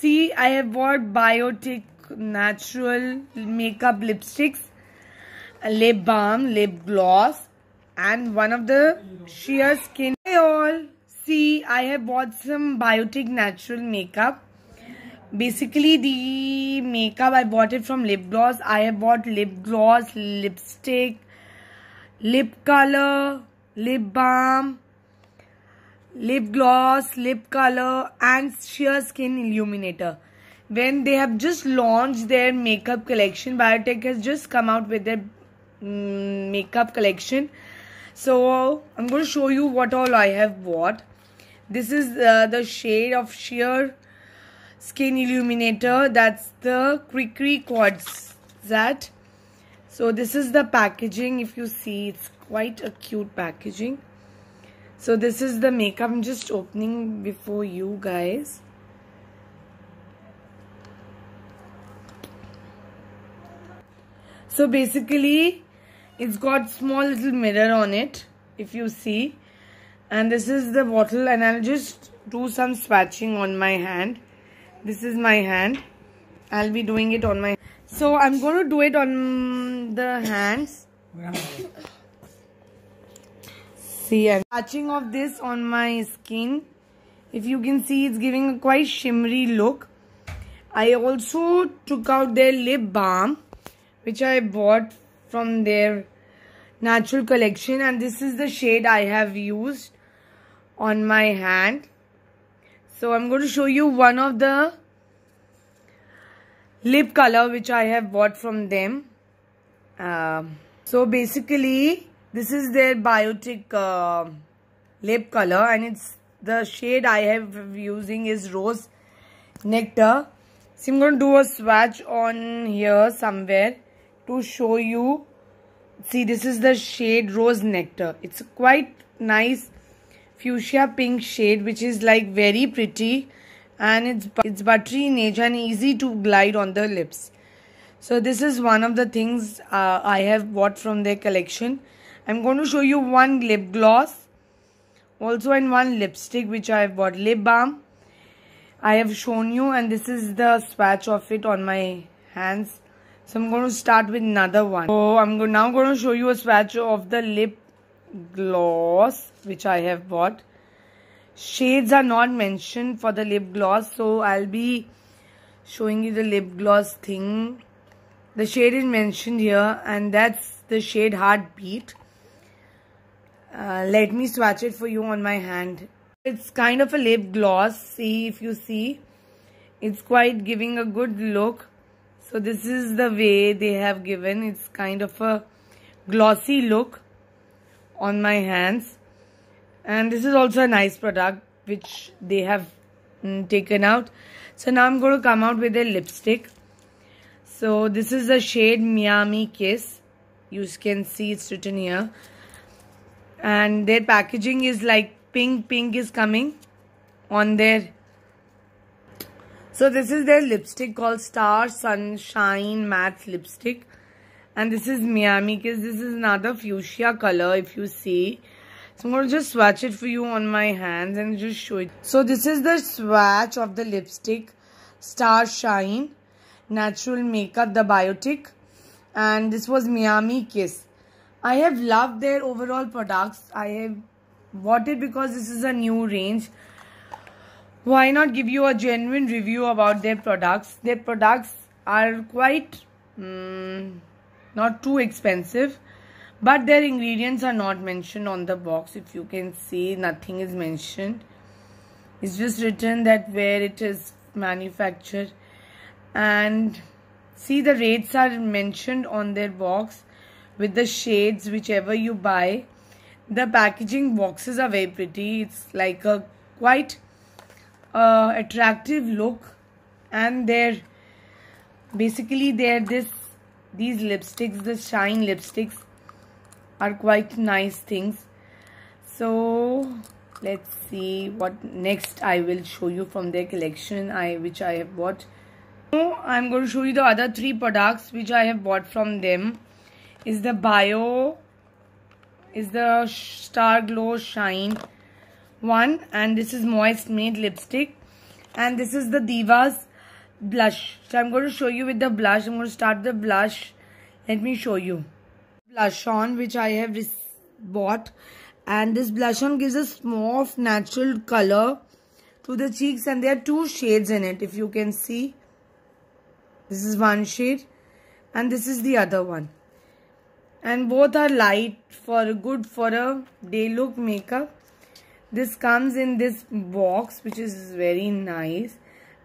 See, I have bought Biotique Natural Makeup Lipsticks, Lip Balm, Lip Gloss and one of the Sheer Skin. Hey all, see, I have bought some Biotique Natural Makeup. Basically, the makeup, I bought it from Lip Gloss. I have bought lip gloss, lipstick, lip color, lip balm, lip gloss, lip color and sheer skin illuminator. When they have just launched their makeup collection, Biotique has just come out with their um, makeup collection. So I'm going to show you what all I have bought. This is uh, the shade of sheer skin illuminator. That's the Cricri Quartz. That. So this is the packaging. If you see, it's quite a cute packaging so this is the makeup. I'm just opening before you guys. So basically it's got small little mirror on it if you see. And this is the bottle and i'll just do some swatching on my hand. This is my hand. I'll be doing it on my so i'm going to do it on the hands see I'm touching of this on my skin. If you can see it's giving a quite shimmery look. I also took out their lip balm which I bought from their natural collection and this is the shade I have used on my hand. So I'm going to show you one of the lip color which I have bought from them. Uh, so basically this is their Biotique uh, lip color and it's the shade I have using is rose nectar. So I'm going to do a swatch on here somewhere to show you. See this is the shade rose nectar. It's quite nice fuchsia pink shade which is like very pretty and it's it's buttery in nature and easy to glide on the lips. So this is one of the things uh, I have bought from their collection. I'm going to show you one lip gloss also and one lipstick which I have bought. Lip balm I have shown you and this is the swatch of it on my hands. So I'm going to start with another one. So I'm now going to show you a swatch of the lip gloss which I have bought. Shades are not mentioned for the lip gloss so I'll be showing you the lip gloss thing. The shade is mentioned here and that's the shade heartbeat uh, let me swatch it for you on my hand. It's kind of a lip gloss. See if you see. It's quite giving a good look. So this is the way they have given. It's kind of a glossy look on my hands. And this is also a nice product which they have mm, taken out. So now I'm going to come out with a lipstick. So this is the shade Miami Kiss. You can see it's written here and their packaging is like pink pink is coming on their so this is their lipstick called star sunshine matte lipstick. And this is miami kiss. This is another fuchsia color if you see. So i'm going to just swatch it for you on my hands and just show it. So this is the swatch of the lipstick star shine natural makeup the Biotique. And this was miami kiss I have loved their overall products. I have bought it because this is a new range. Why not give you a genuine review about their products? Their products are quite um, not too expensive but their ingredients are not mentioned on the box if you can see nothing is mentioned it's just written that where it is manufactured and see the rates are mentioned on their box with the shades whichever you buy the packaging boxes are very pretty. It's like a quite uh, attractive look. And they're basically they're this these lipsticks the shine lipsticks are quite nice things. So let's see what next i will show you from their collection i which i have bought. So i'm going to show you the other three products which i have bought from them is the bio is the star glow shine one and this is moist made lipstick and this is the divas blush. So I'm going to show you with the blush. I'm going to start the blush. Let me show you. Blush on which I have bought. And this blush on gives a small natural color to the cheeks. And there are two shades in it if you can see. This is one shade. And this is the other one. And both are light for good for a day look makeup. This comes in this box which is very nice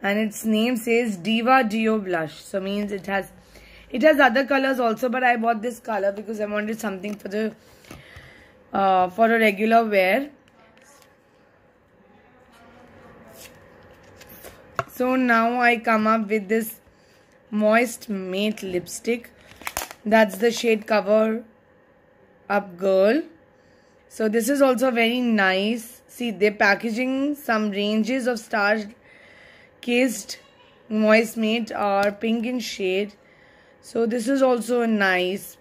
and its name says Diva Duo Blush. So means it has it has other colors also but I bought this color because I wanted something for the uh, for a regular wear. So now I come up with this moist matte lipstick. That's the shade cover up girl. So this is also very nice. See they're packaging some ranges of stars cased moist matte are pink in shade so this is also a nice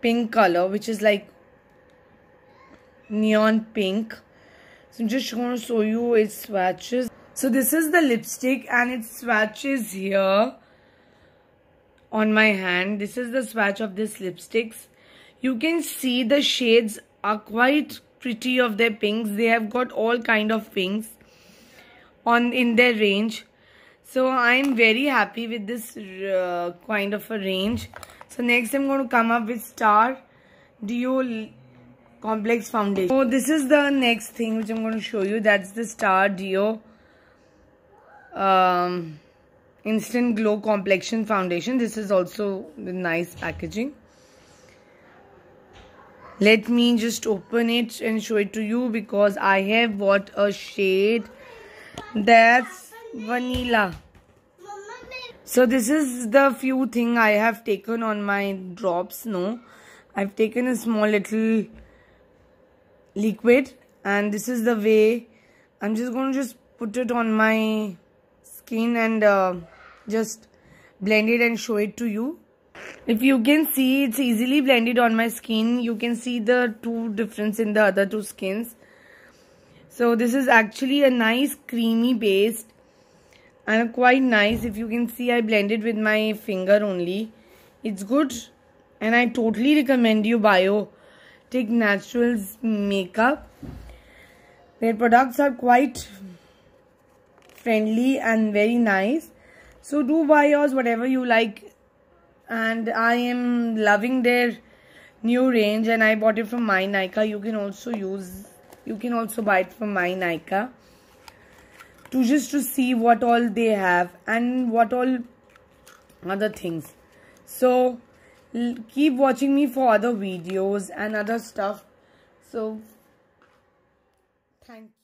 pink color which is like neon pink so I'm just going to show you its swatches so this is the lipstick and its swatches here on my hand. This is the swatch of this lipsticks. You can see the shades are quite pretty of their pinks. They have got all kind of pinks on in their range. So i'm very happy with this uh, kind of a range. So next i'm going to come up with star Deo complex foundation. So this is the next thing which i'm going to show you. That's the star Deo um, instant glow complexion foundation this is also the nice packaging let me just open it and show it to you because i have bought a shade that's vanilla. So this is the few thing I have taken on my drops. No, I've taken a small little liquid and this is the way I'm just going to just put it on my skin and uh, just blend it and show it to you. If you can see it's easily blended on my skin. You can see the two difference in the other two skins. So this is actually a nice creamy paste and quite nice. If you can see I blended with my finger only. It's good and I totally recommend you Biotique Naturals makeup. Their products are quite friendly and very nice. So do buy yours whatever you like. And I am loving their new range and I bought it from my Nykaa. You can also use you can also buy it from my Nykaa. To just to see what all they have and what all other things. So keep watching me for other videos and other stuff. So thank you